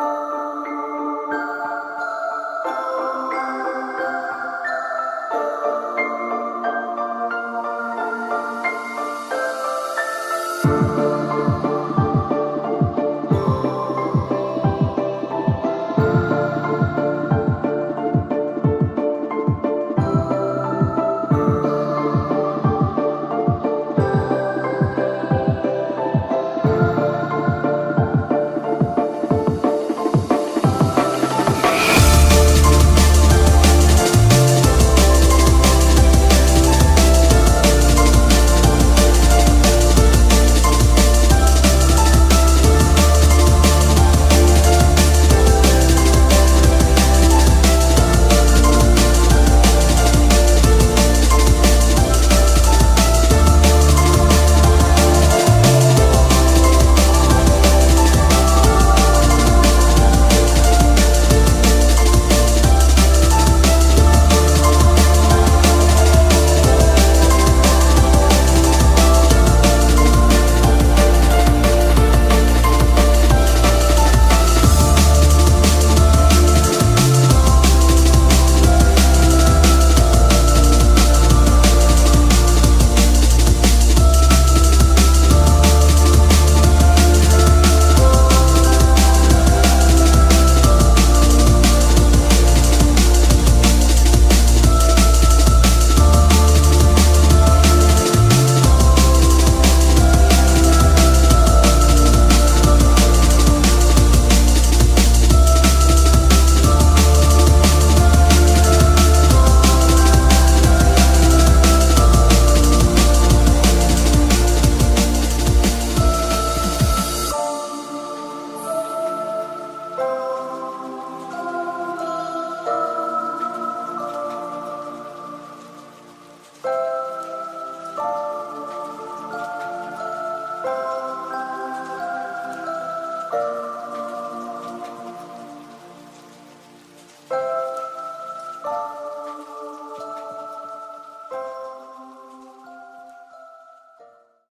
Oh.